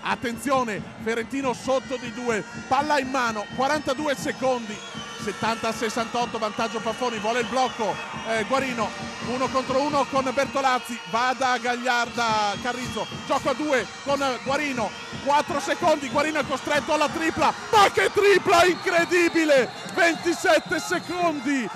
Attenzione, Ferentino sotto di due, palla in mano, 42 secondi, 70-68, vantaggio Paffoni, vuole il blocco, eh, Guarino, uno contro uno con Bertolazzi, va da Gagliarda Carrizzo, gioco a due con Guarino, 4 secondi, Guarino è costretto alla tripla, ma che tripla incredibile, 27 secondi,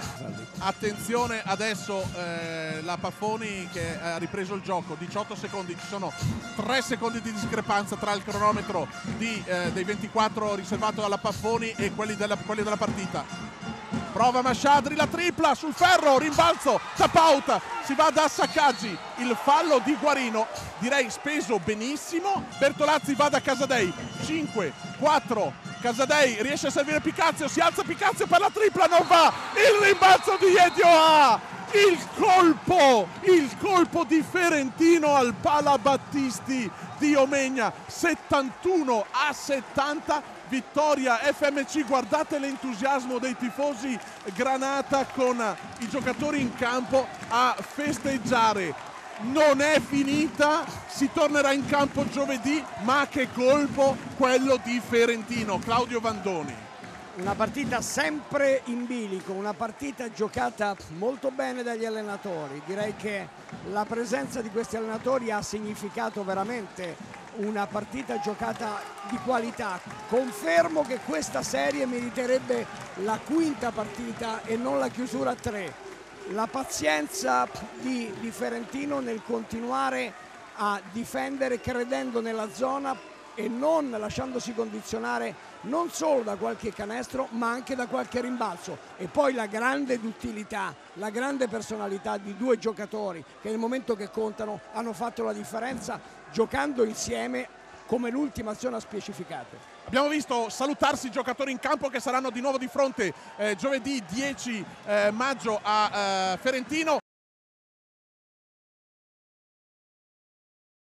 attenzione adesso eh, la Paffoni che ha ripreso il gioco. 18 secondi ci sono 3 secondi di discrepanza tra il cronometro di, eh, dei 24 riservato alla Paffoni e quelli della, quelli della partita. Prova Masciadri la tripla sul ferro rimbalzo tapauta si va da Saccaggi. Il fallo di Guarino direi speso benissimo. Bertolazzi va da Casadei. 5 4 Casadei riesce a servire Picazio, si alza Picazio per la tripla, non va, il rimbalzo di Edioa, il colpo, il colpo di Ferentino al Pala Battisti di Omegna, 71 a 70, vittoria FMC, guardate l'entusiasmo dei tifosi Granata con i giocatori in campo a festeggiare non è finita, si tornerà in campo giovedì, ma che colpo quello di Ferentino, Claudio Vandoni. Una partita sempre in bilico, una partita giocata molto bene dagli allenatori. Direi che la presenza di questi allenatori ha significato veramente una partita giocata di qualità. Confermo che questa serie meriterebbe la quinta partita e non la chiusura a tre la pazienza di, di Ferentino nel continuare a difendere credendo nella zona e non lasciandosi condizionare non solo da qualche canestro ma anche da qualche rimbalzo. E poi la grande duttilità, la grande personalità di due giocatori che nel momento che contano hanno fatto la differenza giocando insieme come l'ultima azione ha specificato. Abbiamo visto salutarsi i giocatori in campo che saranno di nuovo di fronte eh, giovedì 10 eh, maggio a eh, Ferentino.